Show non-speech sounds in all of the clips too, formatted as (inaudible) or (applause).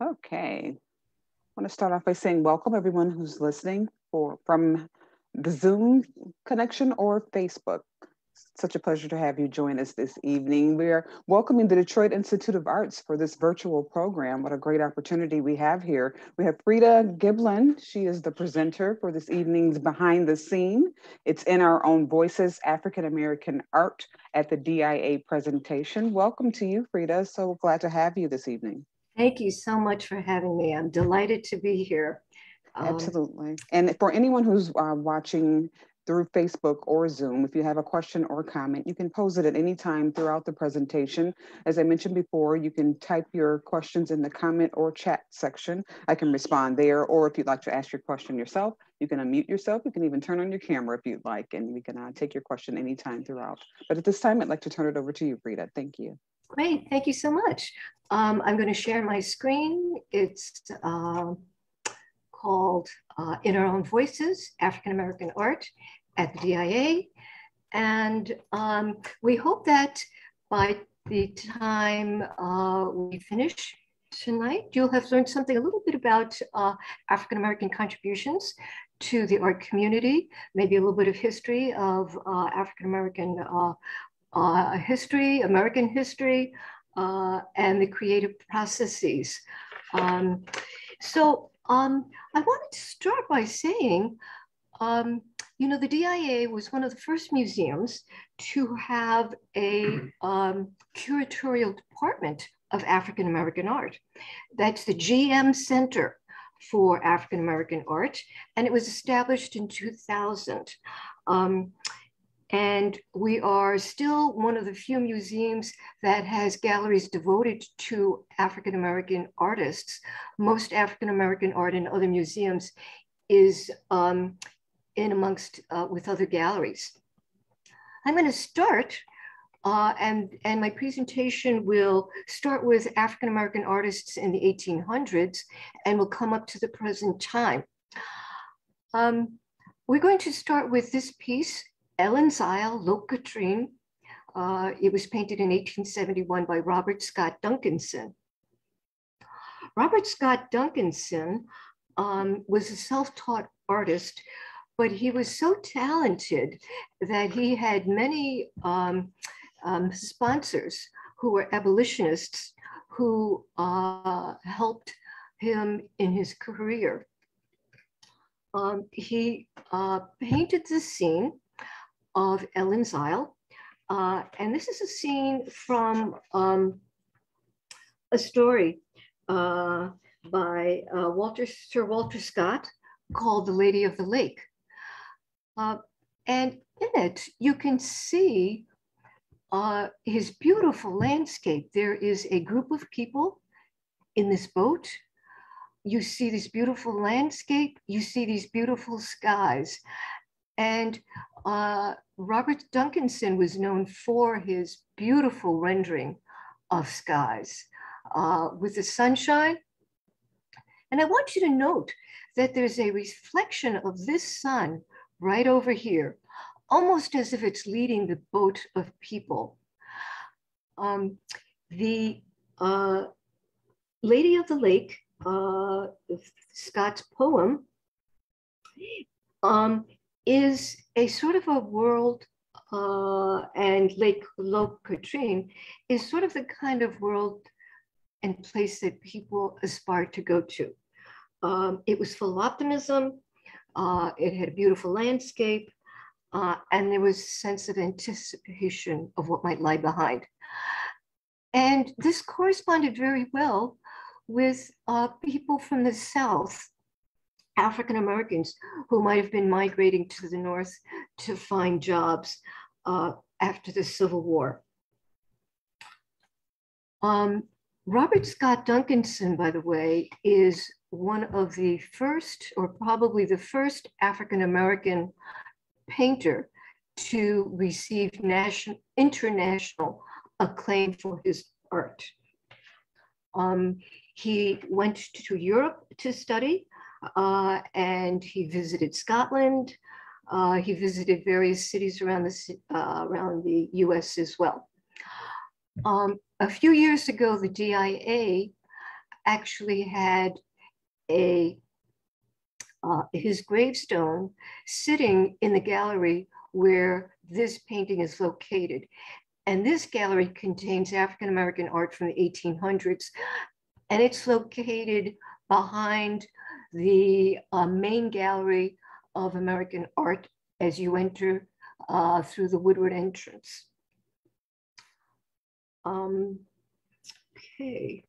Okay. I want to start off by saying welcome everyone who's listening for from the Zoom connection or Facebook. Such a pleasure to have you join us this evening. We're welcoming the Detroit Institute of Arts for this virtual program. What a great opportunity we have here. We have Frida Giblin. She is the presenter for this evening's Behind the Seen. It's in our own voices, African American art at the DIA presentation. Welcome to you, Frida. So glad to have you this evening. Thank you so much for having me. I'm delighted to be here. Um, Absolutely. And for anyone who's uh, watching through Facebook or Zoom, if you have a question or comment, you can pose it at any time throughout the presentation. As I mentioned before, you can type your questions in the comment or chat section. I can respond there, or if you'd like to ask your question yourself, you can unmute yourself. You can even turn on your camera if you'd like, and we can uh, take your question anytime throughout. But at this time, I'd like to turn it over to you, Rita. Thank you. Great, thank you so much. Um, I'm going to share my screen. It's uh, called uh, In Our Own Voices, African American Art at the DIA. And um, we hope that by the time uh, we finish tonight, you'll have learned something a little bit about uh, African American contributions to the art community, maybe a little bit of history of uh, African American uh, history, American history, uh, and the creative processes. Um, so um, I wanted to start by saying, um, you know, the DIA was one of the first museums to have a (clears throat) um, curatorial department of African American art. That's the GM Center for African American Art, and it was established in 2000. Um, and we are still one of the few museums that has galleries devoted to African American artists. Most African American art in other museums is um, in amongst uh, with other galleries. I'm going to start uh, and, and my presentation will start with African American artists in the 1800s and will come up to the present time. Um, we're going to start with this piece Ellen's Isle, Loch Katrine. Uh, it was painted in 1871 by Robert Scott Duncanson. Robert Scott Duncanson um, was a self-taught artist, but he was so talented that he had many um, um, sponsors who were abolitionists who uh, helped him in his career. Um, he uh, painted the scene of Ellen's Isle. Uh, and this is a scene from um, a story uh, by uh, Walter, Sir Walter Scott called The Lady of the Lake. Uh, and in it, you can see uh, his beautiful landscape. There is a group of people in this boat. You see this beautiful landscape, you see these beautiful skies. And uh, Robert Duncanson was known for his beautiful rendering of skies uh, with the sunshine. And I want you to note that there's a reflection of this sun right over here, almost as if it's leading the boat of people. Um, the uh, Lady of the Lake, uh, Scott's poem, um, is a sort of a world, uh, and Lake Loch Katrine is sort of the kind of world and place that people aspire to go to. Um, it was full of optimism. Uh, it had a beautiful landscape, uh, and there was a sense of anticipation of what might lie behind. And this corresponded very well with uh, people from the South African Americans who might have been migrating to the North to find jobs uh, after the Civil War. Um, Robert Scott Duncanson, by the way, is one of the first, or probably the first African American painter to receive national, international acclaim for his art. Um, he went to Europe to study uh, and he visited Scotland. Uh, he visited various cities around the, uh, around the US as well. Um, a few years ago, the DIA actually had a uh, his gravestone sitting in the gallery where this painting is located. And this gallery contains African American art from the 1800s, and it's located behind the uh, main gallery of American art as you enter uh, through the Woodward entrance. Um, okay.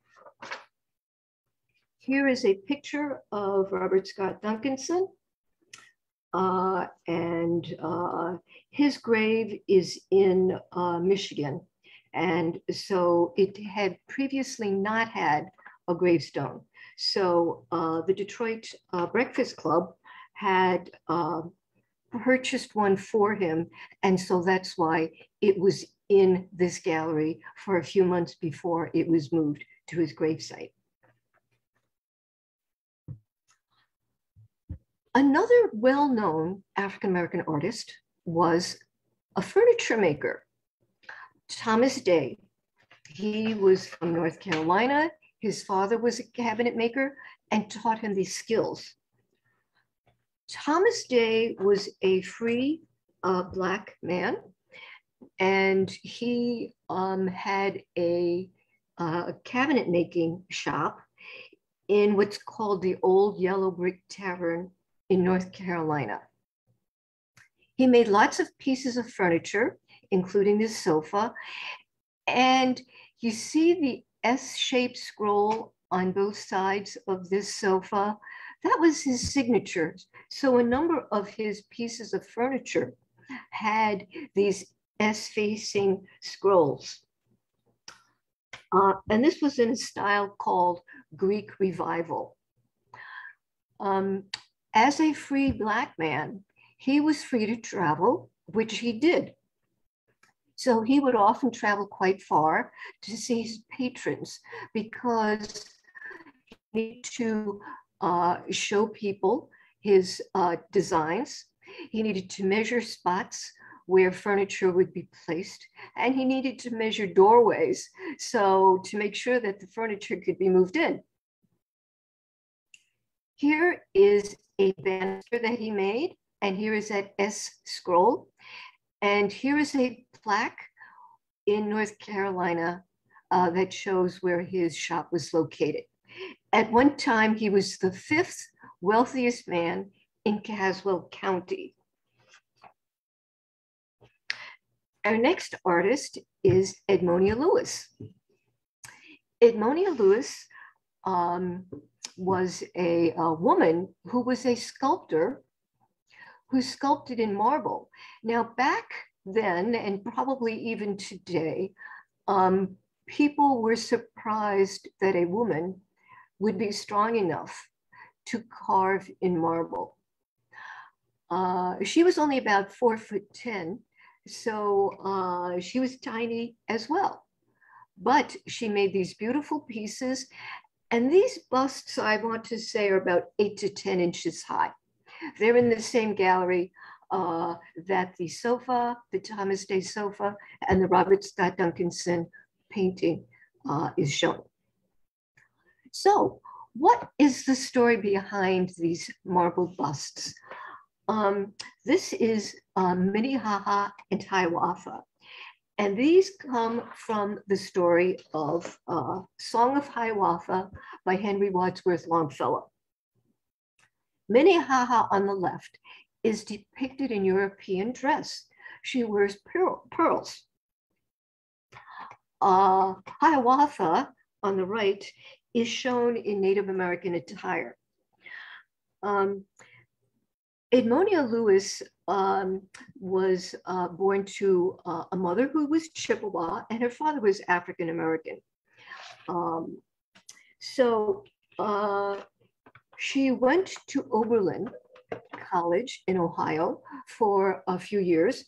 Here is a picture of Robert Scott Duncanson. Uh, and uh, his grave is in uh, Michigan. And so it had previously not had a gravestone. So uh, the Detroit uh, Breakfast Club had uh, purchased one for him. And so that's why it was in this gallery for a few months before it was moved to his gravesite. Another well-known African-American artist was a furniture maker, Thomas Day. He was from North Carolina. His father was a cabinet maker and taught him these skills. Thomas Day was a free uh, Black man, and he um, had a, uh, cabinet making shop in what's called the Old Yellow Brick Tavern in North Carolina. He made lots of pieces of furniture, including this sofa. And you see the S-shaped scroll on both sides of this sofa. That was his signature. So a number of his pieces of furniture had these S-facing scrolls. Uh, and this was in a style called Greek Revival. Um, as a free Black man, he was free to travel, which he did. So he would often travel quite far to see his patrons because he needed to uh, show people his uh, designs. He needed to measure spots where furniture would be placed, and he needed to measure doorways so to make sure that the furniture could be moved in. Here is a banister that he made, and here is that S scroll. And here is a plaque in North Carolina uh, that shows where his shop was located. At one time, he was the fifth wealthiest man in Caswell County. Our next artist is Edmonia Lewis. Edmonia Lewis um, was a, a woman who was a sculptor who sculpted in marble. Now, back then, and probably even today, um, people were surprised that a woman would be strong enough to carve in marble. Uh, she was only about four foot 10, so uh, she was tiny as well. But she made these beautiful pieces and these busts, I want to say, are about eight to 10 inches high. They're in the same gallery uh, that the sofa, the Thomas Day sofa, and the Robert Scott Duncanson painting uh, is shown. So what is the story behind these marble busts? Um, this is uh, Minnehaha and Hiawatha. And these come from the story of uh, Song of Hiawatha by Henry Wadsworth Longfellow. Minnehaha on the left is depicted in European dress. She wears pearl, pearls. Uh, Hiawatha on the right is shown in Native American attire. Um, Edmonia Lewis um, was uh, born to uh, a mother who was Chippewa and her father was African American. Um, so uh, she went to Oberlin College in Ohio for a few years.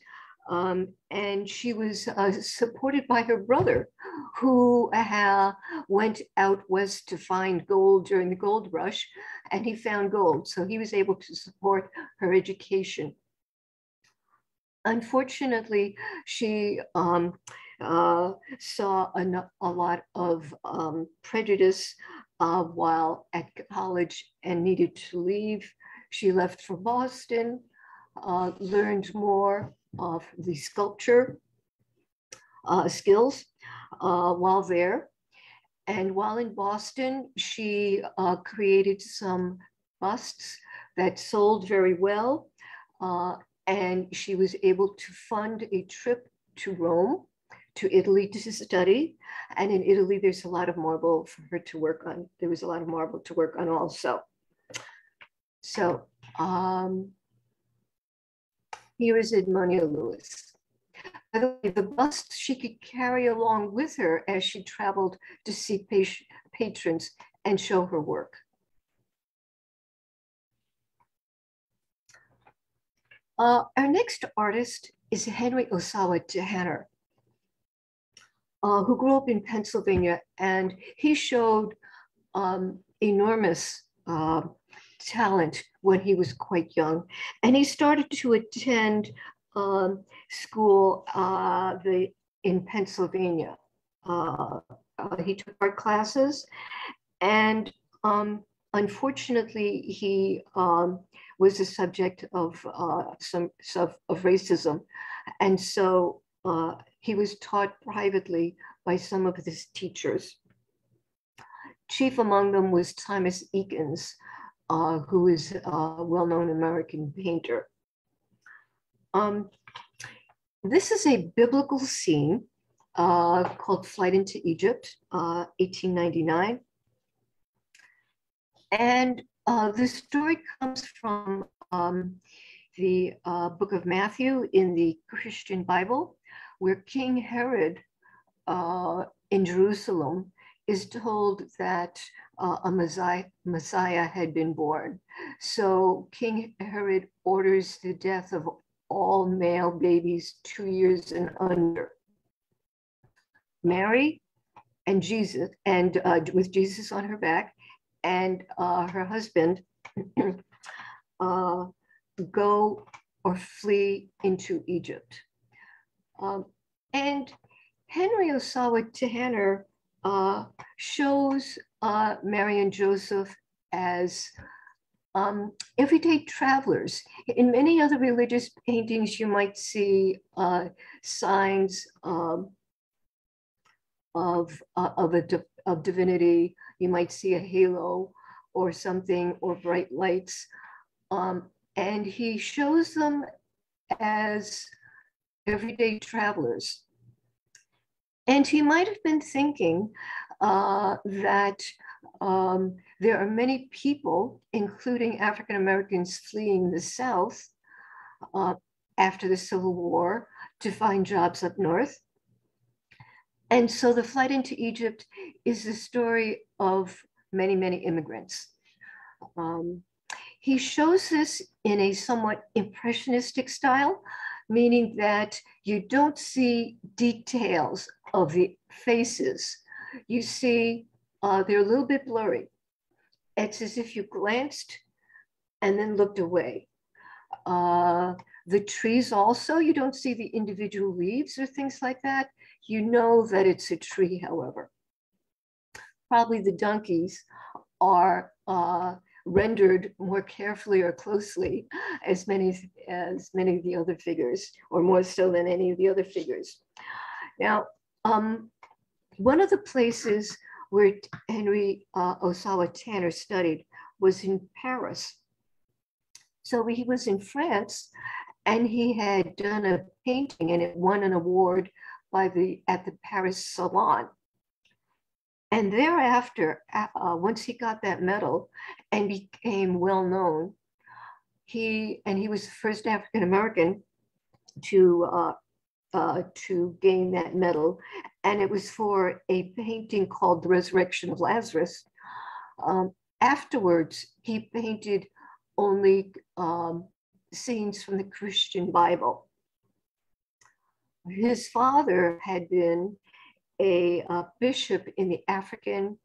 Um, and she was uh, supported by her brother, who uh, went out west to find gold during the gold rush, and he found gold. So he was able to support her education. Unfortunately, she um, uh, saw a, a, lot of um, prejudice uh, while at college and needed to leave. She left for Boston, uh, learned more of the sculpture uh, skills uh, while there. And while in Boston, she uh, created some busts that sold very well. Uh, and she was able to fund a trip to Rome, to Italy to study. And in Italy, there's a lot of marble for her to work on. There was a lot of marble to work on also. So um, here is Edmonia Lewis. By the way, the busts she could carry along with her as she traveled to see patrons and show her work. Uh, our next artist is Henry Ossawa Tanner, uh, who grew up in Pennsylvania, and he showed um, enormous uh, talent when he was quite young. And he started to attend um, school uh, the, in Pennsylvania. Uh, uh, he took art classes, and um, unfortunately, he um, was the subject of uh, some of, of, racism, and so uh, he was taught privately by some of his teachers. Chief among them was Thomas Eakins, uh, who is a well-known American painter. Um, this is a biblical scene uh, called Flight into Egypt, 1899. Uh, and uh, the story comes from um, the uh, book of Matthew in the Christian Bible, where King Herod uh, in Jerusalem is told that uh, a Messiah, Messiah had been born. So King Herod orders the death of all male babies two years and under. Mary and Jesus, and uh, with Jesus on her back, and uh, her husband (clears throat) uh, go or flee into Egypt. Um, and Henry Ossawa Tanner uh, shows uh, Mary and Joseph as um, everyday travelers. In many other religious paintings, you might see uh, signs um, of, uh, of, a of divinity. You might see a halo or something or bright lights. Um, and he shows them as everyday travelers. And he might have been thinking uh, that um, there are many people, including African Americans fleeing the South uh, after the Civil War to find jobs up north. And so the flight into Egypt is the story of many, many immigrants. Um, he shows this in a somewhat impressionistic style, meaning that you don't see details of the faces. You see uh, they're a little bit blurry. It's as if you glanced and then looked away. Uh, the trees also, you don't see the individual leaves or things like that. You know that it's a tree, however. Probably the donkeys are uh, rendered more carefully or closely as many as many of the other figures, or more so than any of the other figures. Now, um, one of the places where Henry uh, Ossawa Tanner studied was in Paris. So he was in France and he had done a painting and it won an award by the at the Paris Salon. And thereafter, uh, once he got that medal and became well known, he and he was the first African American to uh, uh, to gain that medal. And it was for a painting called The Resurrection of Lazarus. Um, afterwards, he painted only um, scenes from the Christian Bible. His father had been a, a bishop in the African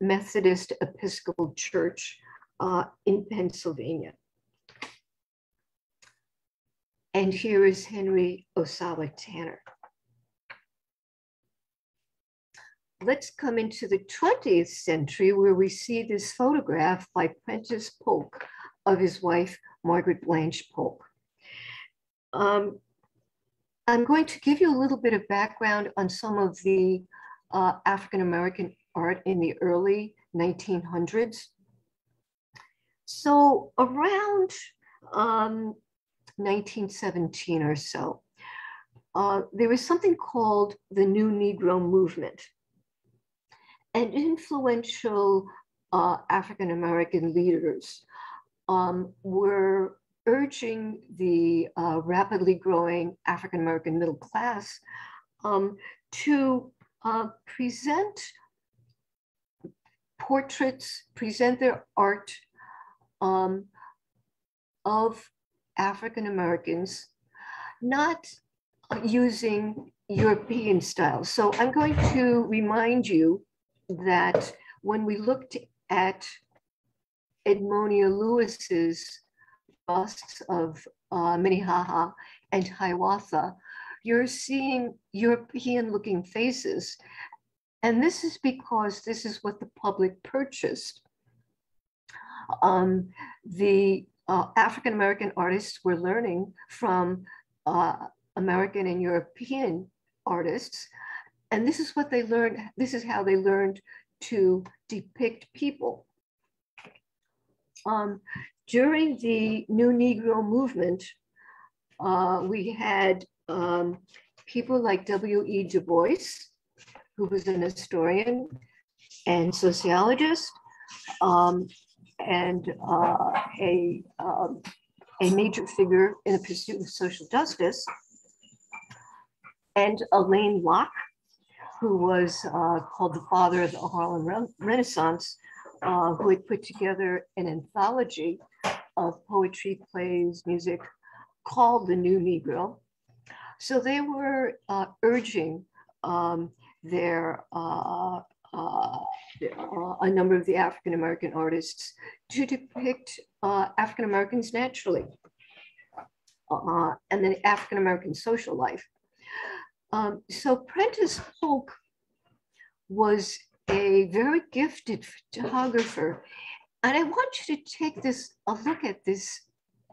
Methodist Episcopal Church uh, in Pennsylvania. And here is Henry Ossawa Tanner. Let's come into the 20th century where we see this photograph by Prentice Polk of his wife, Margaret Blanche Polk. Um, I'm going to give you a little bit of background on some of the uh, African-American art in the early 1900s. So around um, 1917 or so, uh, there was something called the New Negro Movement. And influential uh, African American leaders um, were urging the uh, rapidly growing African American middle class um, to uh, present portraits, present their art um, of African Americans, not using European style. So I'm going to remind you that when we looked at Edmonia Lewis's busts of uh, Minnehaha and Hiawatha, you're seeing European looking faces. And this is because this is what the public purchased. Um, the uh, African American artists were learning from uh, American and European artists. And this is what they learned, this is how they learned to depict people. Um, during the New Negro movement, uh, we had um, people like W.E. Du Bois, who was an historian and sociologist, um, and uh, a, um, a major figure in the pursuit of social justice, and Alain Locke, who was uh, called the father of the Harlem Re Renaissance, uh, who had put together an anthology of poetry, plays, music called The New Negro. So they were uh, urging um, their uh, uh, a number of the African American artists to depict uh, African Americans naturally and then African American social life. Um, so Prentice Polk was a very gifted photographer. And I want you to take this, a look at this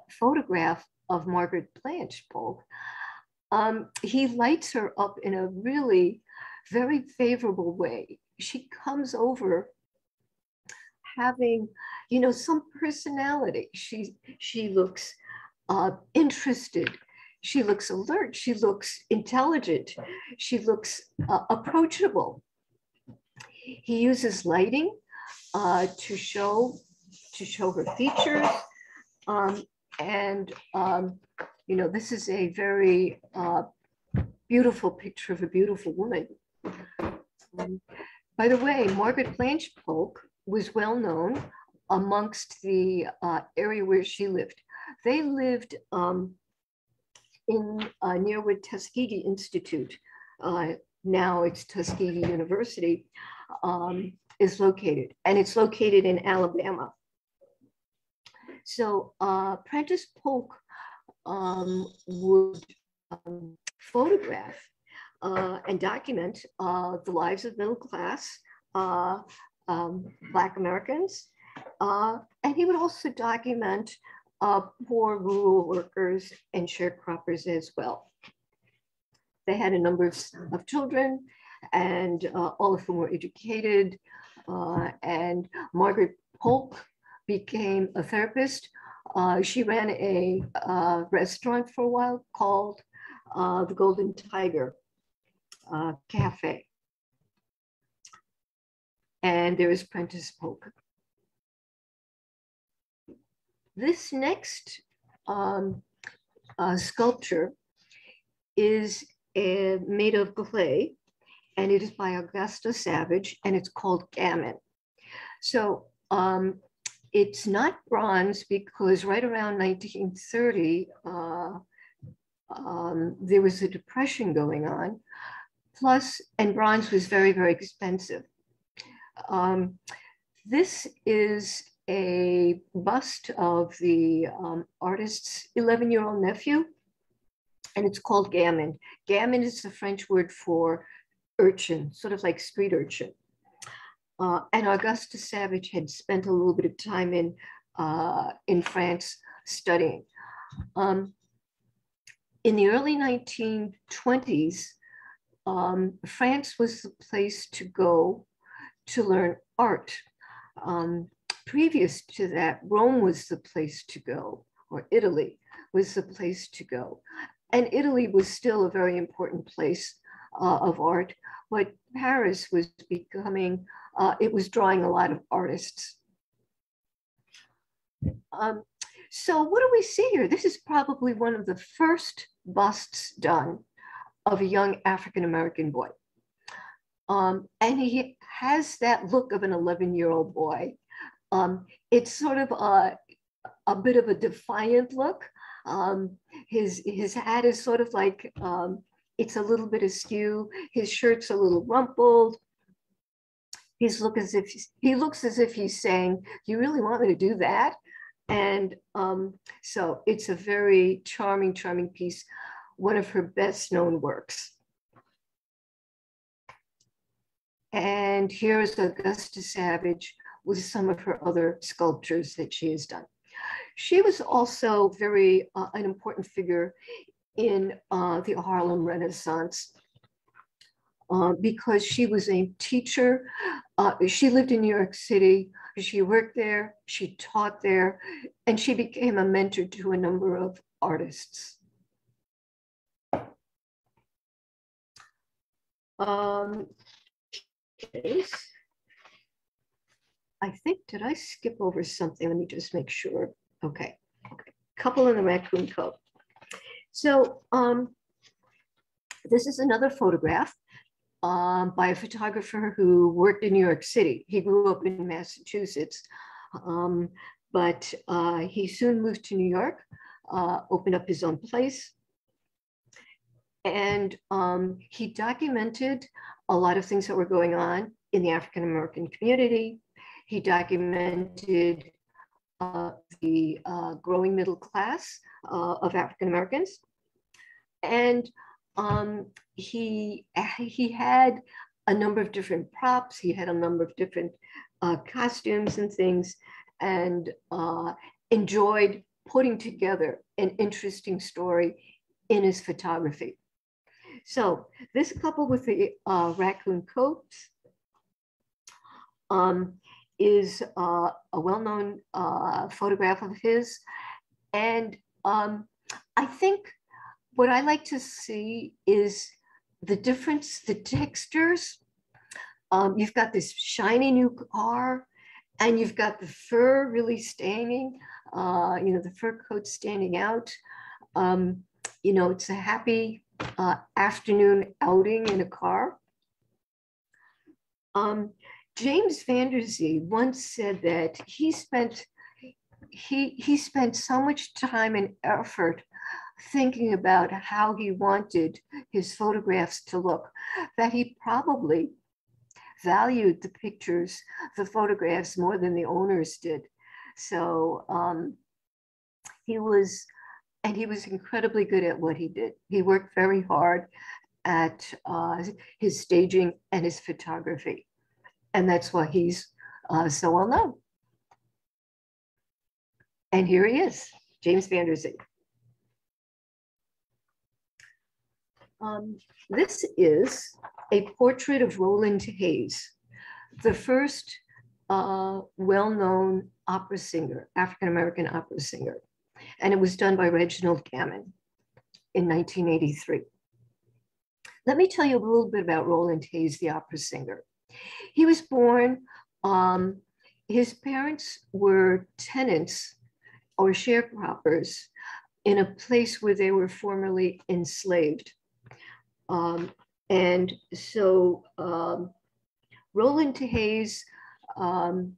photograph of Margaret Blanche Polk. Um, he lights her up in a really very favorable way. She comes over having, you know, some personality. She, she looks uh, interested she looks alert. She looks intelligent. She looks uh, approachable. He uses lighting uh, to show to show her features, um, and um, you know this is a very uh, beautiful picture of a beautiful woman. Um, by the way, Margaret Blanche Polk was well known amongst the uh, area where she lived. They lived um, in uh, near where Tuskegee Institute, uh, now it's Tuskegee University, um, is located. And it's located in Alabama. So uh, Prentice Polk um, would um, photograph uh, and document uh, the lives of middle class uh, um, Black Americans. Uh, and he would also document uh, poor rural workers and sharecroppers as well. They had a number of, of children and uh, all of whom were educated. Uh, and Margaret Polk became a therapist. Uh, she ran a uh, restaurant for a while called uh, the Golden Tiger Cafe. And there is Prentice Polk. This next um, uh, sculpture is uh, made of clay and it is by Augusta Savage and it's called Gamin. So um, it's not bronze because right around 1930, uh, um, there was a depression going on. Plus, and bronze was very, very expensive. Um, this is a bust of the um, artist's 11 year old nephew, and it's called gamin. Gamin is the French word for urchin, sort of like street urchin. Uh, and Augusta Savage had spent a little bit of time in, uh, in France studying. Um, in the early 1920s, um, France was the place to go to learn art. Um, previous to that, Rome was the place to go, or Italy was the place to go. And Italy was still a very important place uh, of art, but Paris was becoming, uh, it was drawing a lot of artists. Um, so what do we see here? This is probably one of the first busts done of a young African-American boy. Um, and he has that look of an 11 year old boy. Um, it's sort of a, a bit of a defiant look. Um, his, his hat is sort of like, um, it's a little bit askew. His shirt's a little rumpled. He's look as if he looks as if he's saying, "You really want me to do that?" And um, so it's a very charming, charming piece. One of her best known works. And here is Augusta Savage with some of her other sculptures that she has done. She was also very uh, an important figure in uh, the Harlem Renaissance uh, because she was a teacher. Uh, she lived in New York City. She worked there, she taught there, and she became a mentor to a number of artists. Um, I think, did I skip over something? Let me just make sure. Okay. Couple in the raccoon coat. So um, this is another photograph um, by a photographer who worked in New York City. He grew up in Massachusetts, um, but uh, he soon moved to New York, uh, opened up his own place, and um, he documented a lot of things that were going on in the African American community. He documented uh, the uh, growing middle class uh, of African Americans. And um, he, he had a number of different props, he had a number of different uh, costumes and things, and uh, enjoyed putting together an interesting story in his photography. So this couple with the uh, raccoon coats um, is uh, a well-known uh, photograph of his. And um, I think what I like to see is the difference, the textures. Um, you've got this shiny new car and you've got the fur really standing, uh, you know, the fur coat standing out. Um, you know, it's a happy uh, afternoon outing in a car. Um, James Van Der Zee once said that he spent he he spent so much time and effort thinking about how he wanted his photographs to look that he probably valued the pictures, the photographs more than the owners did. So um, he was, and he was incredibly good at what he did. He worked very hard at uh, his staging and his photography. And that's why he's uh, so well known. And here he is, James Van Der Zee. Um, this is a portrait of Roland Hayes, the first uh, well-known opera singer, African-American opera singer. And it was done by Reginald Gammon in 1983. Let me tell you a little bit about Roland Hayes, the opera singer. He was born, um, his parents were tenants or sharecroppers in a place where they were formerly enslaved. Um, and so um, Roland Hayes um,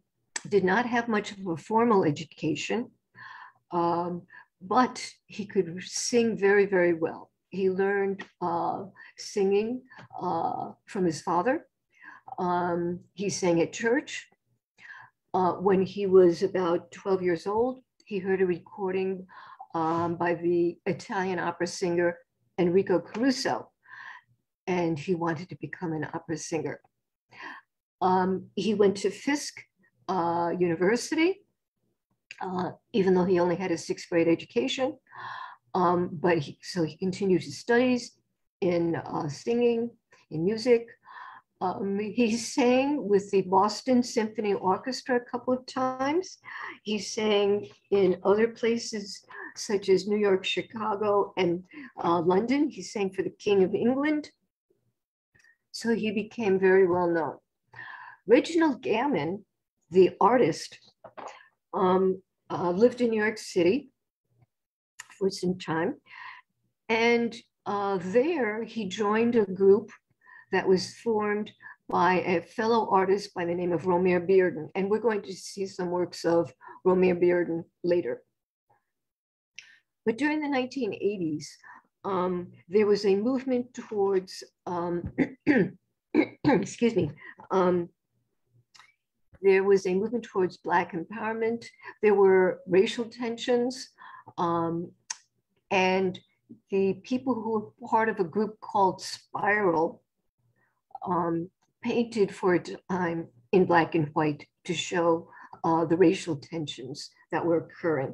did not have much of a formal education, um, but he could sing very, very well. He learned uh, singing uh, from his father. Um, he sang at church. Uh, when he was about 12 years old, he heard a recording um, by the Italian opera singer Enrico Caruso. and he wanted to become an opera singer. Um, he went to Fisk uh, University, uh, even though he only had a sixth grade education. Um, but he, so he continued his studies in uh, singing, in music. Um, he sang with the Boston Symphony Orchestra a couple of times. He sang in other places such as New York, Chicago, and uh, London. He sang for the King of England. So he became very well known. Reginald Gammon, the artist, um, uh, lived in New York City for some time. And uh, there he joined a group that was formed by a fellow artist by the name of Romare Bearden. And we're going to see some works of Romare Bearden later. But during the 1980s, um, there was a movement towards, um, (clears throat) excuse me, um, there was a movement towards Black empowerment. There were racial tensions. Um, and the people who were part of a group called Spiral um, painted for a time in black and white to show uh, the racial tensions that were occurring.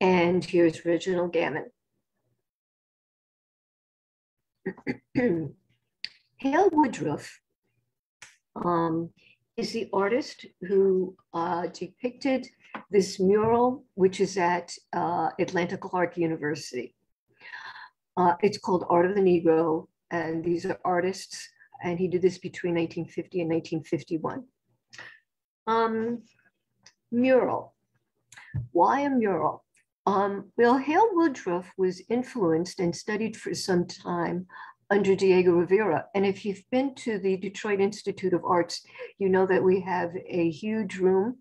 And here's Reginald Gammon. (clears throat) Hale Woodruff um, is the artist who uh, depicted this mural, which is at uh, Atlanta Clark University. Uh, it's called Art of the Negro, and these are artists, and he did this between 1950 and 1951. Um, mural. Why a mural? Um, well, Hale Woodruff was influenced and studied for some time under Diego Rivera. And if you've been to the Detroit Institute of Arts, you know that we have a huge room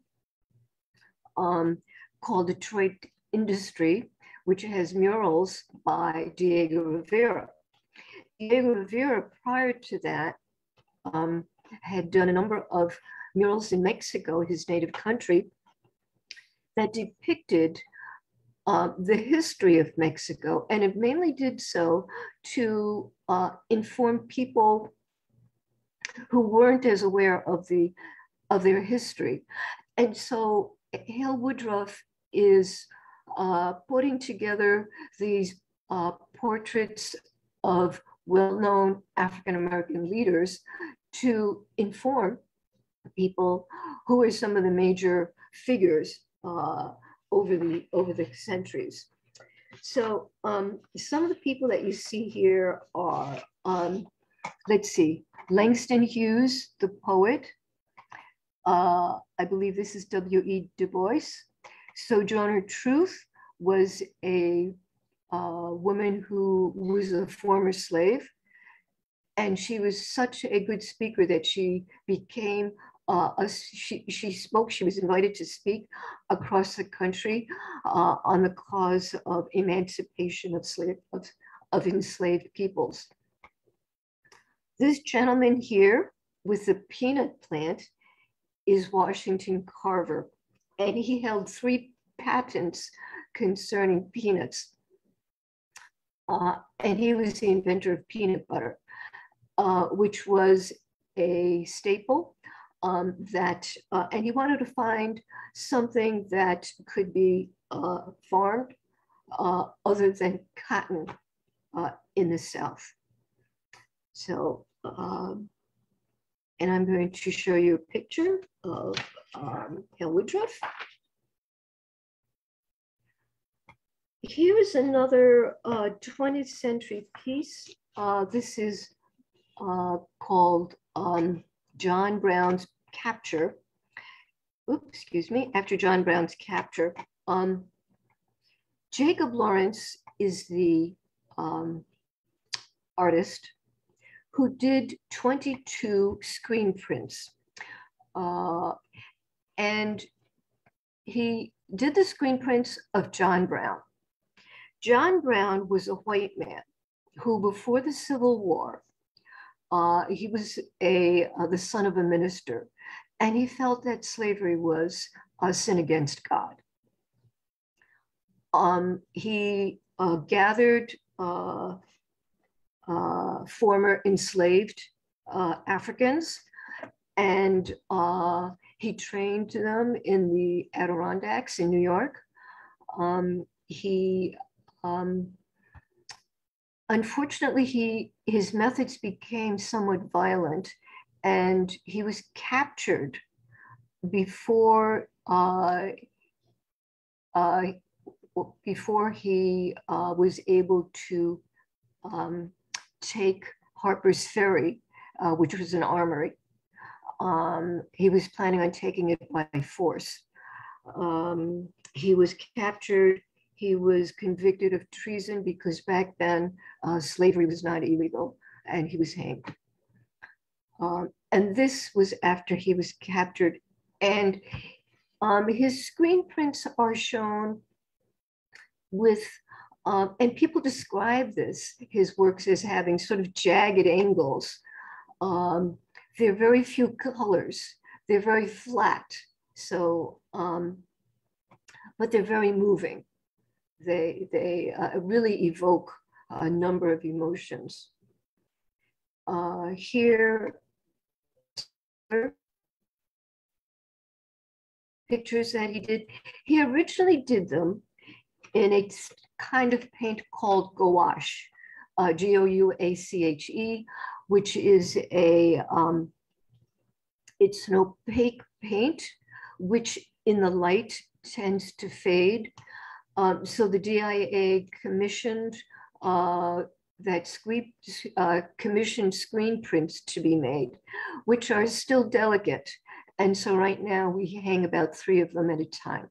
um, called Detroit Industry, which has murals by Diego Rivera. Diego Rivera, prior to that, um, had done a number of murals in Mexico, his native country, that depicted uh, the history of Mexico, and it mainly did so to uh, inform people who weren't as aware of the of their history. And so Hale Woodruff is uh, putting together these uh, portraits of well-known African American leaders to inform people who are some of the major figures uh, over the over the centuries. So um, some of the people that you see here are, um, let's see, Langston Hughes, the poet. Uh, I believe this is W.E. Du Bois. Sojourner Truth was a uh, woman who was a former slave. And she was such a good speaker that she became uh, a, she, she spoke, she was invited to speak across the country uh, on the cause of emancipation of, slave, of, of enslaved peoples. This gentleman here with the peanut plant is Washington Carver, and he held three patents concerning peanuts. Uh, and he was the inventor of peanut butter, uh, which was a staple um, that, uh, and he wanted to find something that could be uh, farmed uh, other than cotton uh, in the South. So, um, and I'm going to show you a picture of um, Hale Woodruff. Here's another 20th uh, century piece. Uh, this is called um, John Brown's capture, oops, excuse me, after John Brown's capture, um, Jacob Lawrence is the um, artist who did 22 screen prints. Uh, and he did the screen prints of John Brown. John Brown was a white man who, before the Civil War, uh, he was a uh, the son of a minister, and he felt that slavery was a sin against God. Um, he uh, gathered uh, former enslaved uh, Africans and uh, he trained them in the Adirondacks in New York. Um, he, um, unfortunately, he his methods became somewhat violent, and he was captured before uh, uh, before he uh, was able to um, take Harper's Ferry, uh, which was an armory. Um, he was planning on taking it by force. Um, he was captured. He was convicted of treason because back then uh, slavery was not illegal, and he was hanged. Um, and this was after he was captured. And um, his screen prints are shown with, um, and people describe this, his works as having sort of jagged angles. Um, there are very few colors. They're very flat. So, um, but they're very moving. They, they uh, really evoke a number of emotions. Uh, here, pictures that he did. He originally did them in a kind of paint called gouache, uh, G-O-U-A-C-H-E, which is a, um, it's an opaque paint, which in the light tends to fade. Um, so the DIA commissioned uh, that screen, uh, commissioned screen prints to be made, which are still delicate. And so right now we hang about three of them at a time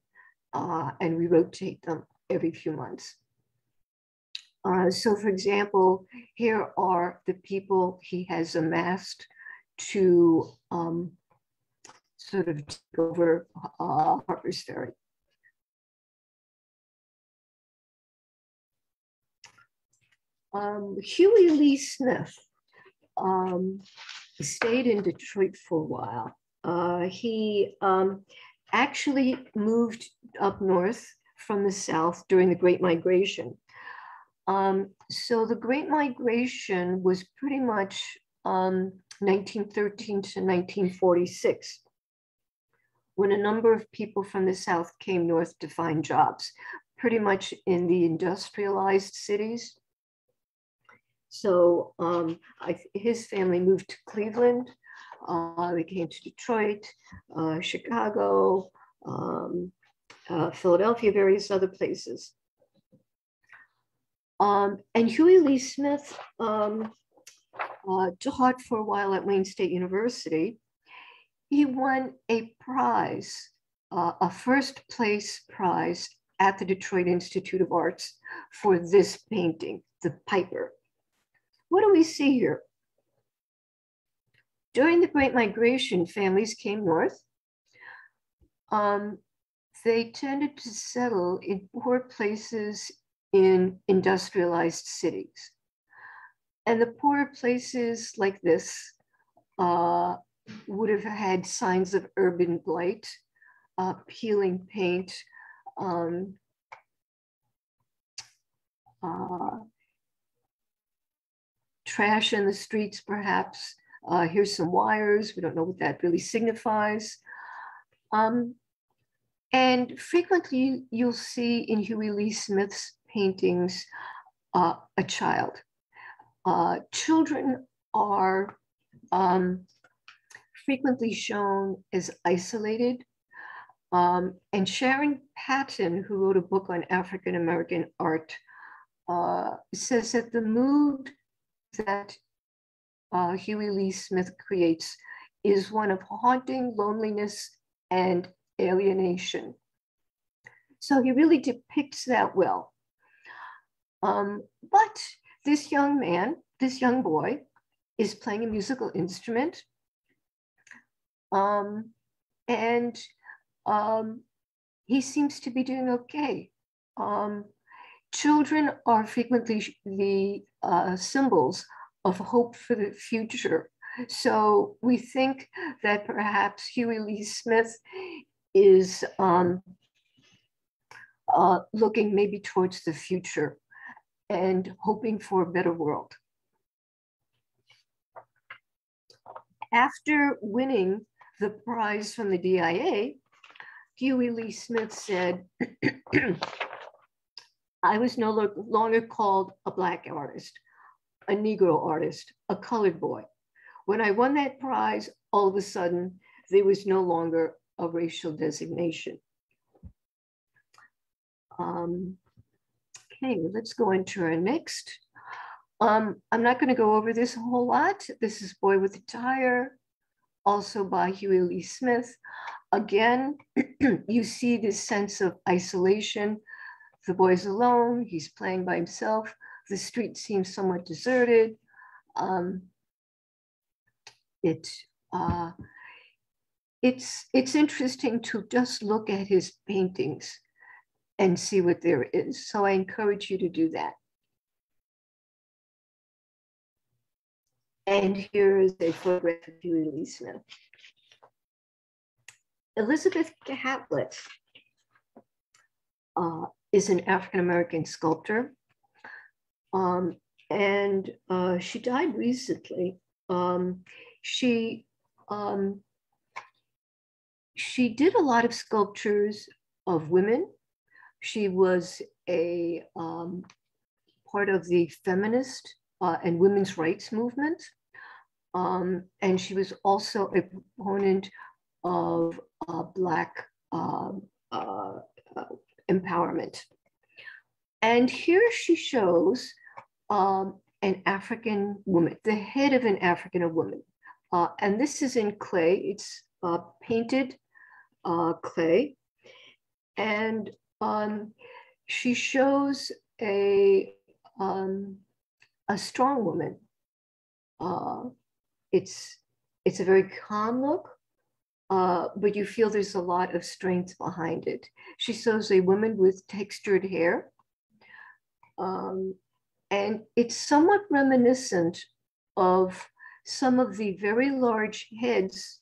uh, and we rotate them every few months. Uh, so for example, here are the people he has amassed to um, sort of take over uh, Harper's Ferry. Um, Hughie Lee Smith um, stayed in Detroit for a while. Uh, he um, actually moved up north from the South during the Great Migration. Um, so the Great Migration was pretty much um, 1913 to 1946, when a number of people from the South came north to find jobs, pretty much in the industrialized cities. So um, I, his family moved to Cleveland. Uh, they came to Detroit, uh, Chicago, um, uh, Philadelphia, various other places. Um, and Hughie Lee Smith um, uh, taught for a while at Wayne State University. He won a prize, uh, a first place prize at the Detroit Institute of Arts for this painting, The Piper. What do we see here? During the Great Migration, families came north. Um, they tended to settle in poor places in industrialized cities. And the poorer places like this uh, would have had signs of urban blight, uh, peeling paint, um, uh, trash in the streets, perhaps. Uh, here's some wires. We don't know what that really signifies. Um, and frequently you'll see in Hughie Lee Smith's paintings uh, a child. Uh, children are um, frequently shown as isolated. Um, and Sharon Patton, who wrote a book on African American art, uh, says that the mood that uh, Hughie Lee Smith creates is one of haunting loneliness and alienation. So he really depicts that well. Um, but this young man, this young boy, is playing a musical instrument. Um, and um, he seems to be doing okay. Um, children are frequently the uh, symbols of hope for the future. So we think that perhaps Hughie Lee Smith is um, uh, looking maybe towards the future and hoping for a better world. After winning the prize from the DIA, Hughie Lee Smith said, (clears throat) I was no longer called a Black artist, a Negro artist, a colored boy. When I won that prize, all of a sudden, there was no longer a racial designation. Um, okay, let's go into our next. Um, I'm not going to go over this a whole lot. This is Boy with a Tire, also by Hughie Lee Smith. Again, (clears throat) you see this sense of isolation. The boy's alone, he's playing by himself. The street seems somewhat deserted. Um, it, uh, it's, it's interesting to just look at his paintings and see what there is. So I encourage you to do that. And here is a photograph of Hughie Lee Smith. Elizabeth Catlett uh, is an African-American sculptor. Um, and uh, she died recently. Um, she, um, she did a lot of sculptures of women. She was a um, part of the feminist uh, and women's rights movement. Um, and she was also a proponent of uh, Black um, uh, uh, empowerment. And here she shows um, an African woman, the head of an African woman. Uh, and this is in clay, it's uh, painted clay. And um, she shows a um, a strong woman. Uh, it's it's a very calm look, uh, but you feel there's a lot of strength behind it. She shows a woman with textured hair, um, and it's somewhat reminiscent of some of the very large heads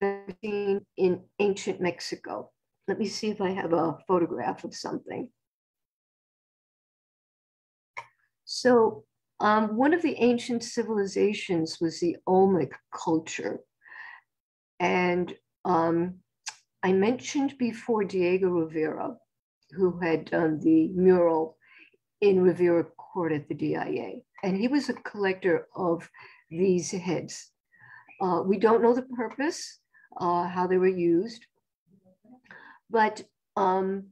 that seen in ancient Mexico. Let me see if I have a photograph of something. So um, one of the ancient civilizations was the Olmec culture. And um, I mentioned before Diego Rivera, who had done the mural in Rivera Court at the DIA. And he was a collector of these heads. Uh, we don't know the purpose, uh, how they were used, but um,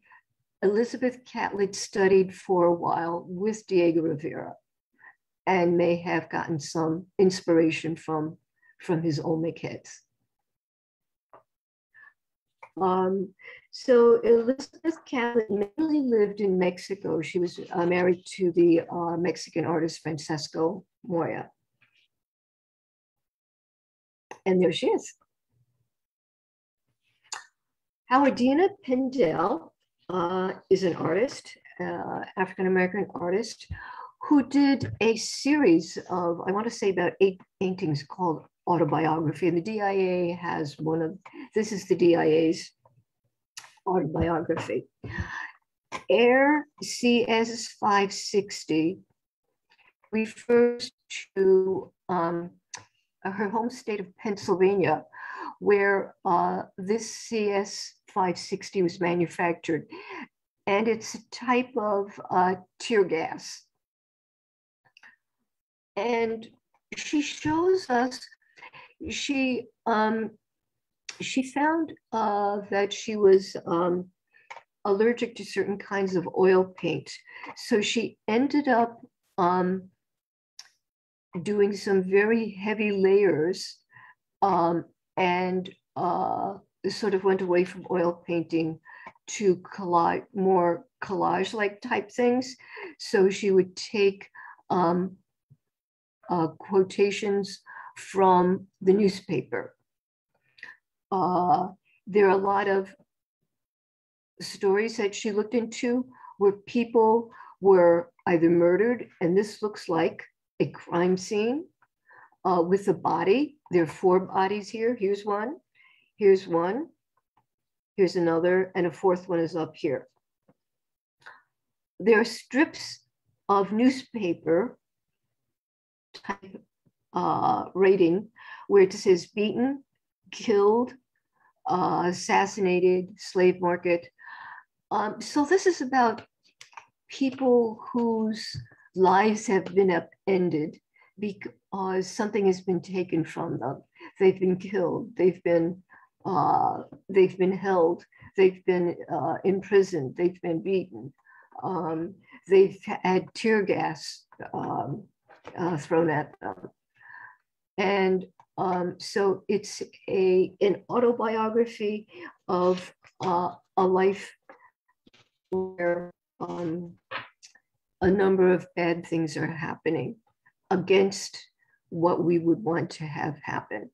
Elizabeth Catlett studied for a while with Diego Rivera and may have gotten some inspiration from, from his Olmec heads. Um, so Elizabeth Catlett mainly lived in Mexico. She was uh, married to the uh, Mexican artist Francisco Mora. And there she is. Howardena Pindell uh, is an artist, uh, African American artist, who did a series of, I want to say about eight paintings called Autobiography. And the DIA has one of, this is the DIA's autobiography. Air CS 560 refers to um, her home state of Pennsylvania, where uh, this CS 560 was manufactured. And it's a type of uh, tear gas. And she shows us, she, um, she found uh, that she was um, allergic to certain kinds of oil paint. So she ended up um, doing some very heavy layers um, and uh, sort of went away from oil painting to collage, more collage-like type things. So she would take um, uh, quotations from the newspaper. Uh, there are a lot of stories that she looked into where people were either murdered, and this looks like a crime scene uh, with a body. There are four bodies here. Here's one. Here's one, here's another, and a fourth one is up here. There are strips of newspaper type uh, rating where it says beaten, killed, uh, assassinated, slave market. Um, so this is about people whose lives have been upended because something has been taken from them. They've been killed. They've been uh, they've been held. They've been uh, imprisoned. They've been beaten. Um, they've had tear gas um, uh, thrown at them. And um, so it's a, an autobiography of uh, a life where um, a number of bad things are happening against what we would want to have happen.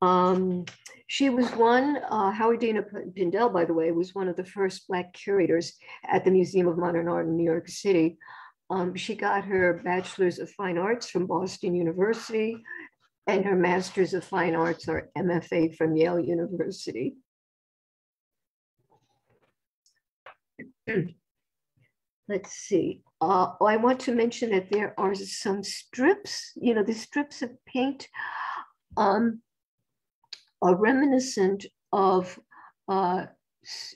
Um, she was one, uh, Howardena Pindell, by the way, was one of the first Black curators at the Museum of Modern Art in New York City. Um, she got her Bachelor's of Fine Arts from Boston University and her Master's of Fine Arts or MFA from Yale University. (clears throat) Let's see. Uh, I want to mention that there are some strips, you know, the strips of paint um, are reminiscent of, uh,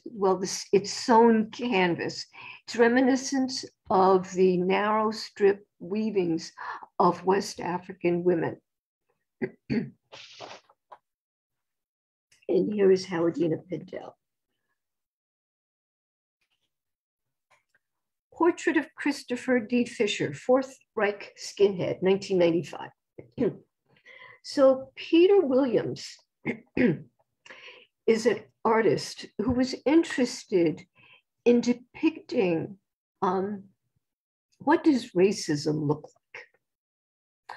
well, this, it's sewn canvas. It's reminiscent of the narrow strip weavings of West African women. (clears throat) and here is Howardena Pindell. Portrait of Christopher D. Fisher, Fourth Reich Skinhead, 1995. (clears throat) so Peter Williams is an artist who was interested in depicting um, what does racism look like?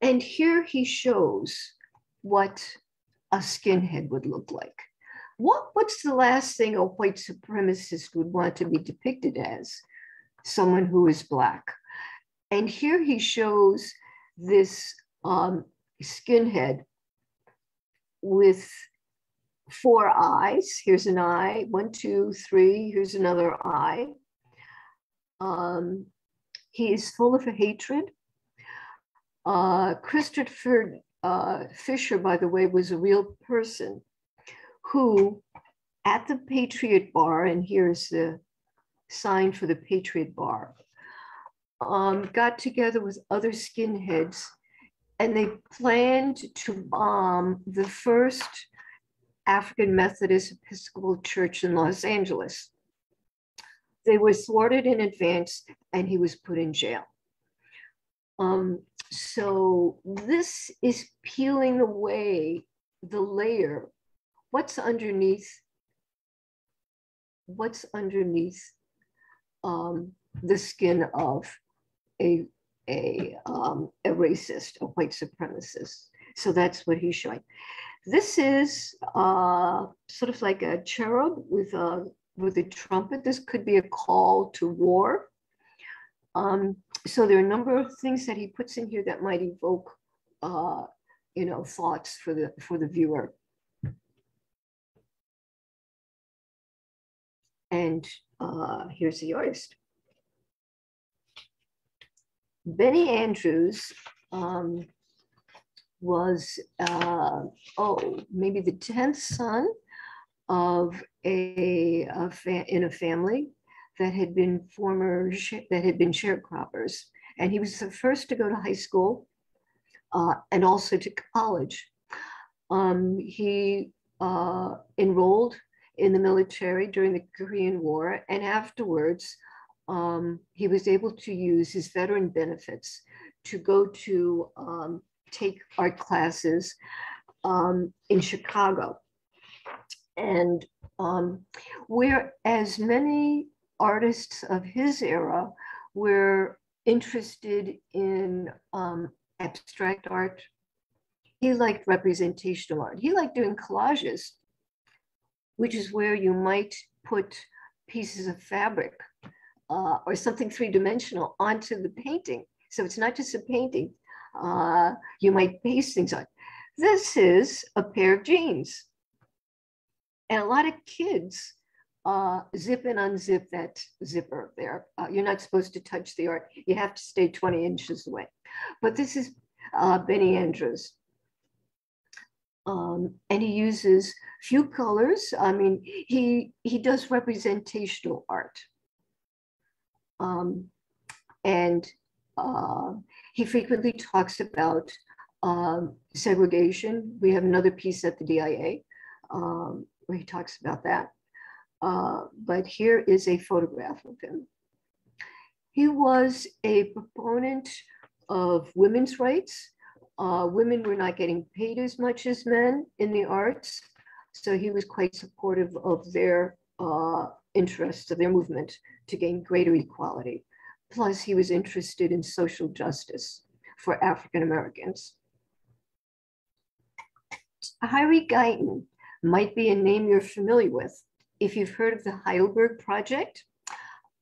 And here he shows what a skinhead would look like. What, what's the last thing a white supremacist would want to be depicted as? Someone who is Black. And here he shows this um, skinhead with four eyes. Here's an eye, one, two, three. Here's another eye. Um, he is full of hatred. Uh, Christopher uh, Fisher, by the way, was a real person who, at the Patriot Bar, and here's the sign for the Patriot Bar, um, got together with other skinheads and they planned to bomb the first African Methodist Episcopal Church in Los Angeles. They were thwarted in advance and he was put in jail. Um, so this is peeling away the layer. What's underneath? What's underneath um, the skin of a a, um, a racist, a white supremacist. So that's what he's showing. This is uh, sort of like a cherub with a with a trumpet. This could be a call to war. Um, so there are a number of things that he puts in here that might evoke, uh, you know, thoughts for the for the viewer. And uh, here's the artist. Benny Andrews um, was, uh, oh, maybe the 10th son of a, a in a family that had been former, that had been sharecroppers. And he was the first to go to high school uh, and also to college. Um, he uh, enrolled in the military during the Korean War and afterwards um, he was able to use his veteran benefits to go to um, take art classes um, in Chicago. And um, whereas many artists of his era were interested in um, abstract art, he liked representational art. He liked doing collages, which is where you might put pieces of fabric uh, or something three dimensional onto the painting. So it's not just a painting. Uh, you might paste things on. This is a pair of jeans. And a lot of kids uh, zip and unzip that zipper there. Uh, you're not supposed to touch the art. You have to stay 20 inches away. But this is uh, Benny Andrews. Um, and he uses few colors. I mean, he, he does representational art. Um, and uh, he frequently talks about um, segregation. We have another piece at the DIA um, where he talks about that. Uh, but here is a photograph of him. He was a proponent of women's rights. Uh, women were not getting paid as much as men in the arts. So he was quite supportive of their uh, interests, of their movement to gain greater equality. Plus, he was interested in social justice for African Americans. Tyree Guyton might be a name you're familiar with if you've heard of the Heidelberg Project,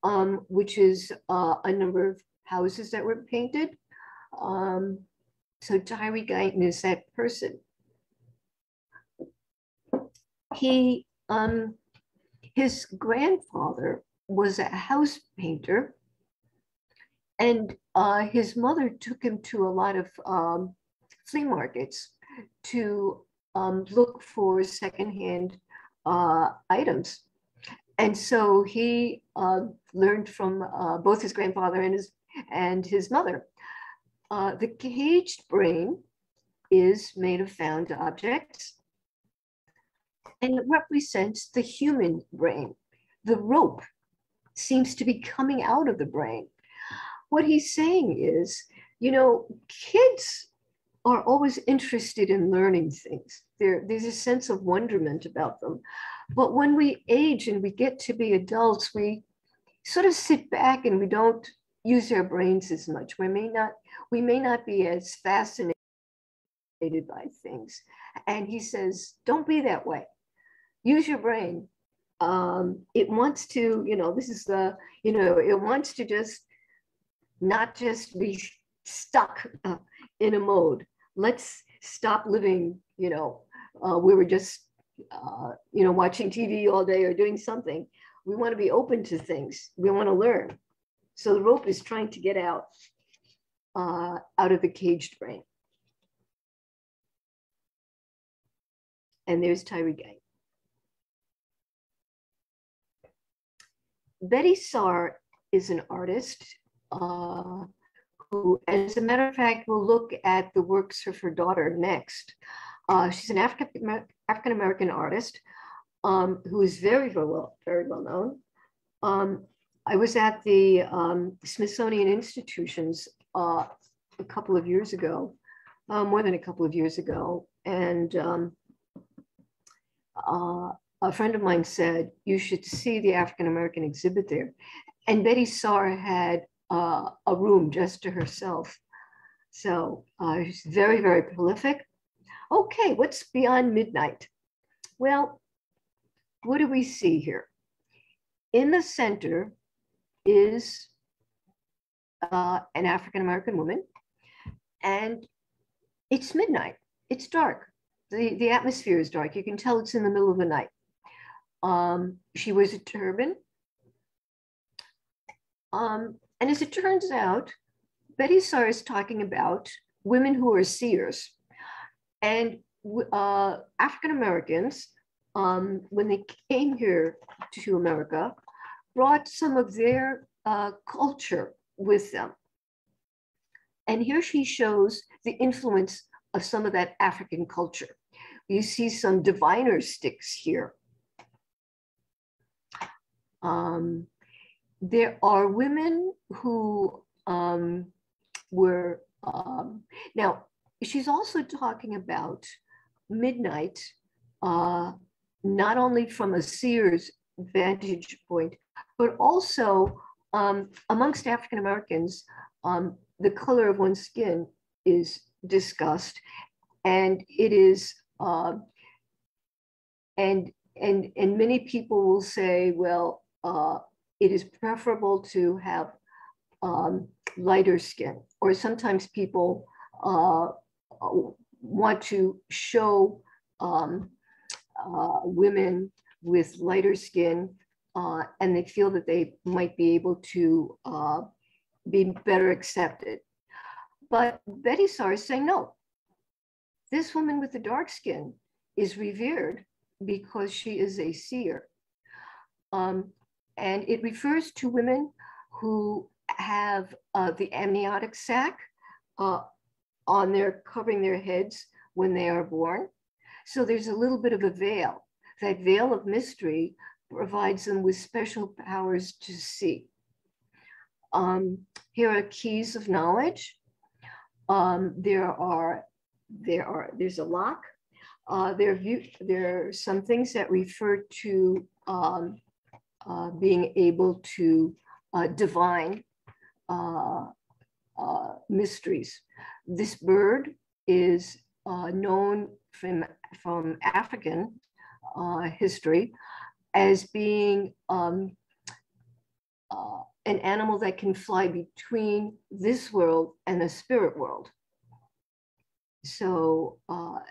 um, which is uh, a number of houses that were painted. Um, so Tyree Guyton is that person. He, um, his grandfather was a house painter and uh, his mother took him to a lot of um, flea markets to um, look for secondhand uh, items. And so he uh, learned from uh, both his grandfather and his, and his mother. Uh, the caged brain is made of found objects and represents the human brain. The rope seems to be coming out of the brain. What he's saying is, you know, kids are always interested in learning things. There, there's a sense of wonderment about them. But when we age and we get to be adults, we sort of sit back and we don't use our brains as much. We may not, we may not be as fascinated by things. And he says, don't be that way. Use your brain. Um, it wants to, you know, this is the, you know, it wants to just not just be stuck uh, in a mode let's stop living, you know, uh, we were just, uh, you know, watching TV all day or doing something. We want to be open to things. We want to learn. So the rope is trying to get out, uh, out of the caged brain. And there's Tyree Guyton. Betty Saar is an artist. Uh, who, as a matter of fact, will look at the works of her daughter next. Uh, she's an African American artist um, who is very, very well, very well known. Um, I was at the um, Smithsonian Institutions uh, a couple of years ago, uh, more than a couple of years ago, and um, uh, a friend of mine said you should see the African American exhibit there, and Betty Saar had uh, a room just to herself. So uh, she's very, very prolific. Okay, what's beyond midnight? Well, what do we see here? In the center is uh, an African American woman, and it's midnight. It's dark. The, the atmosphere is dark. You can tell it's in the middle of the night. Um, she wears a turban. Um, and as it turns out, Betty Saar is talking about women who are seers. And uh, African Americans, um, when they came here to America, brought some of their uh, culture with them. And here she shows the influence of some of that African culture. You see some diviner sticks here. Um, there are women who um, were, um, now, she's also talking about midnight, uh, not only from a seer's vantage point, but also um, amongst African Americans, um, the color of one's skin is discussed, and it is, uh, and and and many people will say, well, uh, it is preferable to have um, lighter skin, or sometimes people uh, want to show um, uh, women with lighter skin uh, and they feel that they might be able to uh, be better accepted. But Betty Saar is saying, no, this woman with the dark skin is revered because she is a seer. Um, and it refers to women who have uh, the amniotic sac uh, on their covering their heads when they are born. So there's a little bit of a veil. That veil of mystery provides them with special powers to see. Um, here are keys of knowledge. Um, there are there are there's a lock. Uh, there, view, there are some things that refer to um, uh, being able to uh, divine uh, uh, mysteries. This bird is uh, known from, from African history as being um, an animal that can fly between this world and the spirit world. So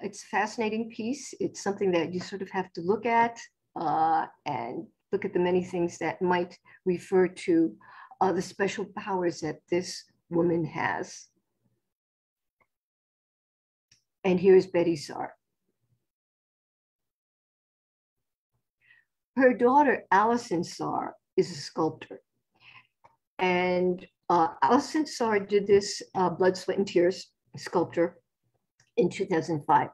it's a fascinating piece. It's something that you sort of have to look at uh, and look at the many things that might refer to uh, the special powers that this woman has. And here's Betty Saar. Her daughter, Alison Saar, is a sculptor. And uh, Alison Saar did this uh, Blood, Sweat, and Tears sculpture in 2005.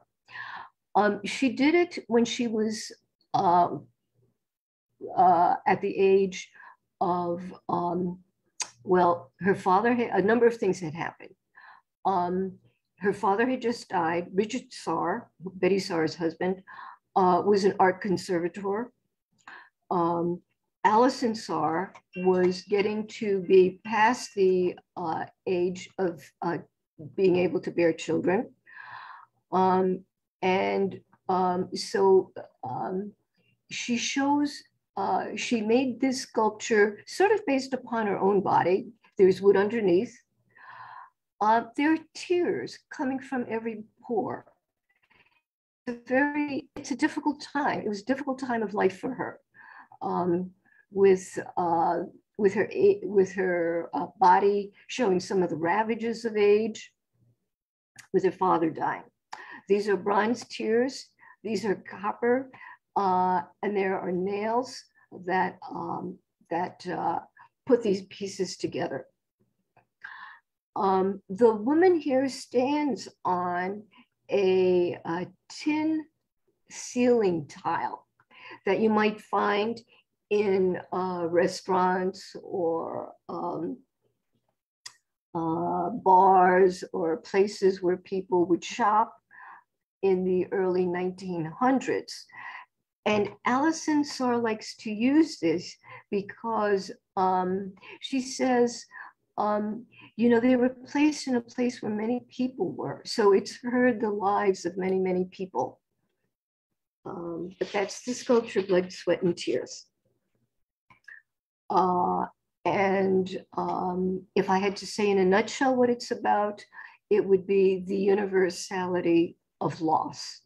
Um, she did it when she was uh, uh, at the age of, um, well, her father, had, a number of things had happened. Um, her father had just died. Richard Saar, Betty Saar's husband, uh, was an art conservator. Um, Alison Saar was getting to be past the uh, age of uh, being able to bear children. Um, and um, so um, she shows, uh, she made this sculpture sort of based upon her own body. There's wood underneath. Uh, there are tears coming from every pore. It's a very, it's a difficult time. It was a difficult time of life for her. Um, with uh, with her with her uh, body showing some of the ravages of age, with her father dying. These are bronze tears. These are copper, uh, and there are nails that um, that uh, put these pieces together. Um, the woman here stands on a, a tin ceiling tile that you might find in uh, restaurants or um, uh, bars or places where people would shop in the early 1900s. And Alison Saar likes to use this because um, she says, um, you know, they were placed in a place where many people were. So it's heard the lives of many, many people. Um, but that's the sculpture, Blood, Sweat, and Tears. Uh, and um, if I had to say in a nutshell what it's about, it would be the universality of loss.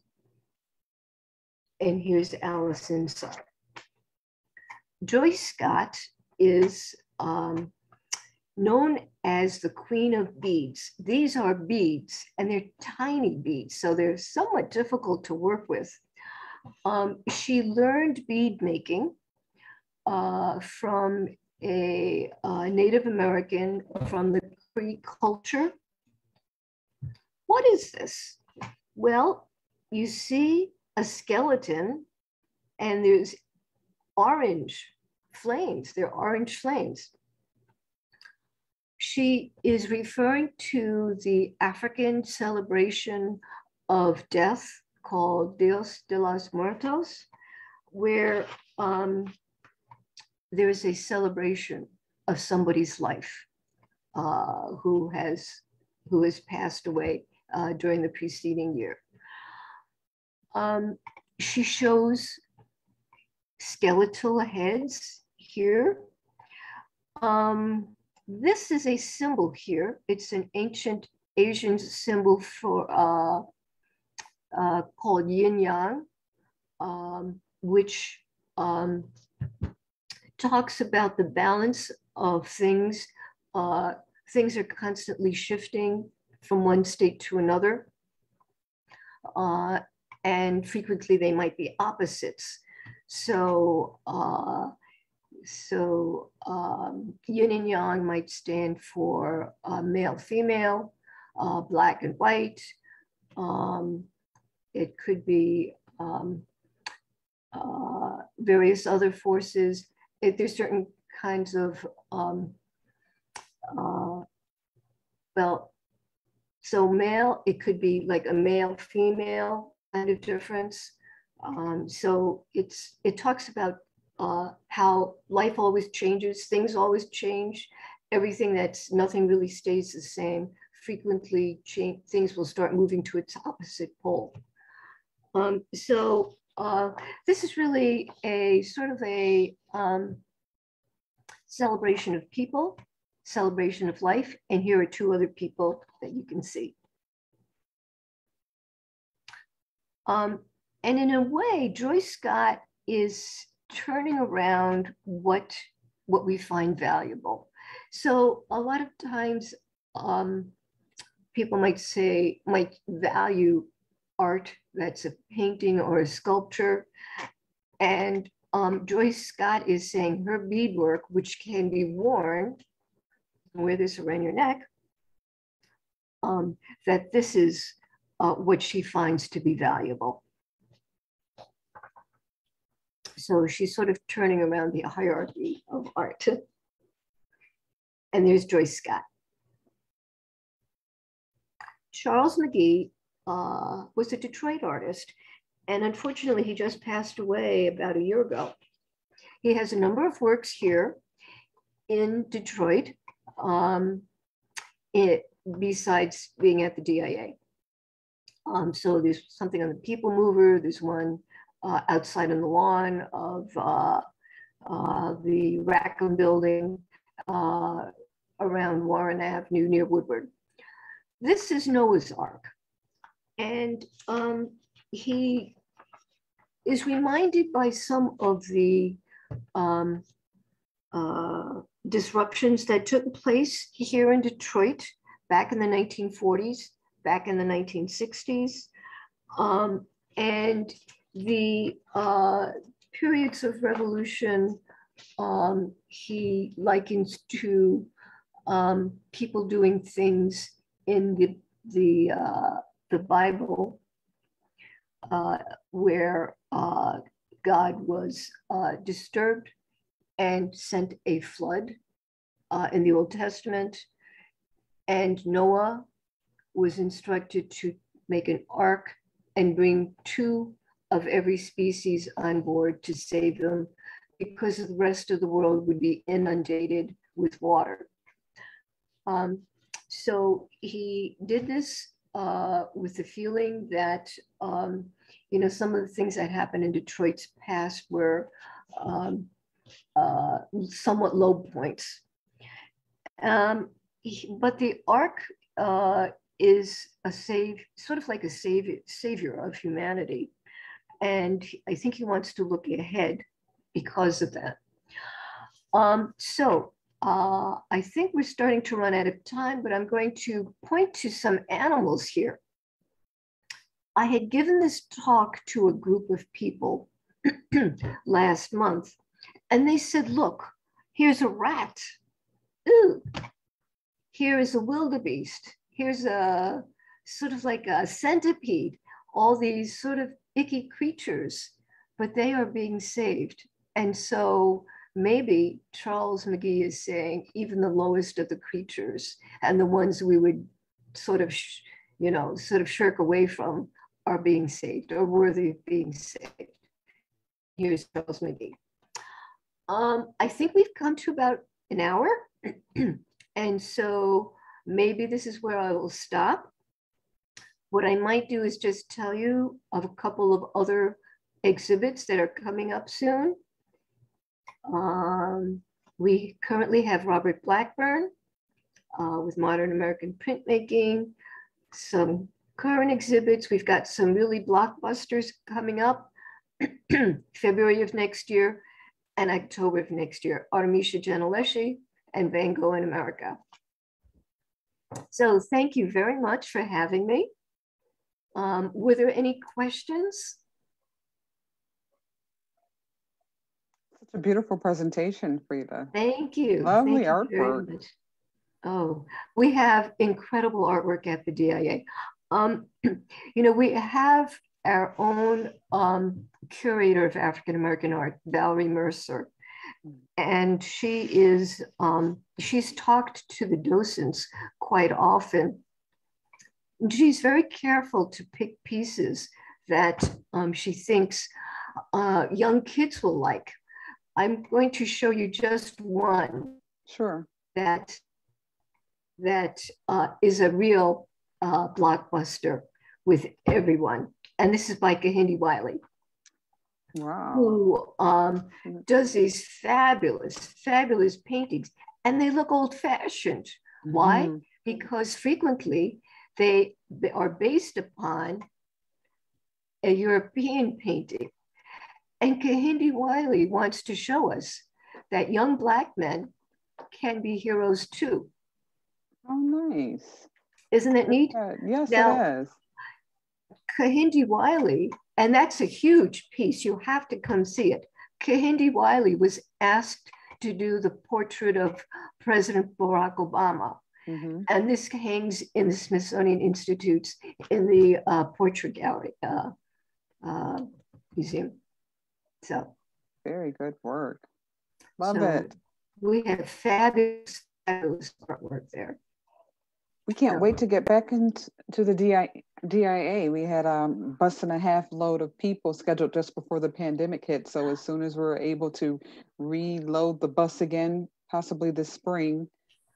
And here's Alison Saar. Joyce Scott is um, known as the queen of beads. These are beads and they're tiny beads, so they're somewhat difficult to work with. Um, she learned bead making uh, from a uh, Native American from the Cree culture. What is this? Well, you see a skeleton and there's orange flames, they're orange flames. She is referring to the African celebration of death called Dios de los Muertos, where um, there is a celebration of somebody's life uh, who has who has passed away uh, during the preceding year. Um, she shows skeletal heads here. Um, this is a symbol here. It's an ancient Asian symbol for uh, uh, called yin yang, um, which um, talks about the balance of things. Uh, things are constantly shifting from one state to another. And frequently they might be opposites. So, uh, so um, yin and yang might stand for uh, male, female, uh, black and white. Um, it could be um, uh, various other forces. If there's certain kinds of, um, uh, well, so male, it could be like a male, female kind of difference. Um, so it's it talks about uh, how life always changes, things always change. Everything that's nothing really stays the same. Frequently, change, things will start moving to its opposite pole. Um, so uh, this is really a sort of a um, celebration of people, celebration of life, and here are two other people that you can see. Um, and in a way, Joy Scott is turning around what, what we find valuable. So a lot of times um, people might say, might value art that's a painting or a sculpture. And um, Joyce Scott is saying her beadwork, which can be worn, wear this around your neck, um, that this is uh, what she finds to be valuable. So she's sort of turning around the hierarchy of art. (laughs) And there's Joyce Scott. Charles McGee uh, was a Detroit artist, and unfortunately, he just passed away about a year ago. He has a number of works here in Detroit, um, it, besides being at the DIA. Um, so there's something on the People Mover, there's one uh, outside on the lawn of uh, uh, the Rackham building uh, around Warren Avenue near Woodward. This is Noah's Ark. And um, he is reminded by some of the um, uh, disruptions that took place here in Detroit back in the 1940s, back in the 1960s. Um, and the uh, periods of revolution um, he likens to um, people doing things in the the uh, the Bible uh, where uh, God was uh, disturbed and sent a flood uh, in the Old Testament, and Noah was instructed to make an ark and bring two of every species on board to save them because the rest of the world would be inundated with water. Um, so he did this uh, with the feeling that, um, you know, some of the things that happened in Detroit's past were um, uh, somewhat low points. Um, he, but the ark uh, is a save, sort of like a savior, savior of humanity. And I think he wants to look ahead because of that. Um, so uh, I think we're starting to run out of time, but I'm going to point to some animals here. I had given this talk to a group of people (clears throat) last month, and they said, look, here's a rat. Ooh, here is a wildebeest. Here's a sort of like a centipede, all these sort of icky creatures, but they are being saved. And so maybe Charles McGee is saying even the lowest of the creatures and the ones we would sort of, you know, sort of shirk away from are being saved or worthy of being saved. Here's Charles McGee. Um, I think we've come to about an hour. (clears throat) and so maybe this is where I will stop. What I might do is just tell you of a couple of other exhibits that are coming up soon. Um, we currently have Robert Blackburn uh, with Modern American Printmaking, some current exhibits. We've got some really blockbusters coming up (clears throat) February of next year. and October of next year, Artemisia Gentileschi and Van Gogh in America. So thank you very much for having me. Um, were there any questions? Such a beautiful presentation, Frida. Thank you. Lovely Thank you artwork. Oh, we have incredible artwork at the DIA. Um, (clears throat) you know, we have our own um, curator of African American art, Valerie Mercer, and she is um, she's talked to the docents quite often. She's very careful to pick pieces that um, she thinks uh, young kids will like. I'm going to show you just one. Sure. That that uh, is a real uh, blockbuster with everyone. And this is by Kehinde Wiley. Wow. Who um, does these fabulous, fabulous paintings. And they look old fashioned. Why? Because frequently they, are based upon a European painting. And Kehinde Wiley wants to show us that young Black men can be heroes too. Oh, nice. Isn't it neat? Yes, now, it is. Kehinde Wiley, and that's a huge piece. You have to come see it. Kehinde Wiley was asked to do the portrait of President Barack Obama. Mm-hmm. And this hangs in the Smithsonian Institute's in the uh, portrait gallery uh, uh, museum. So, very good work. Love so it. We have fabulous, fabulous artwork there. We can't wait to get back into the DI, DIA. We had a bus and a half load of people scheduled just before the pandemic hit. So as soon as we're able to reload the bus again, possibly this spring,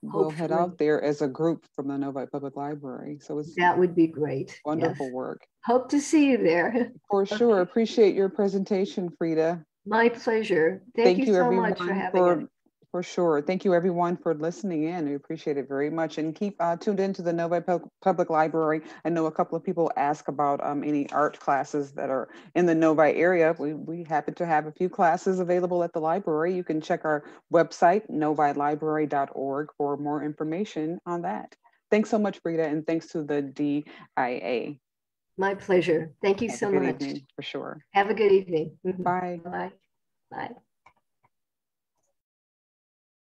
we'll head out there as a group from the Novi Public Library. So it's that would be great. Wonderful yes. work. Hope to see you there. For (laughs) sure. Okay. Appreciate your presentation, Frida. My pleasure. Thank, Thank you, you, so much for having for, for sure. Thank you, everyone, for listening in. We appreciate it very much. And keep uh, tuned into the Novi Public Library. I know a couple of people ask about um, any art classes that are in the Novi area. We, we happen to have a few classes available at the library. You can check our website, novilibrary.org, for more information on that. Thanks so much, Frida, and thanks to the DIA. My pleasure. Thank you have so much. Evening, for sure. Have a good evening. Bye. Bye. Bye.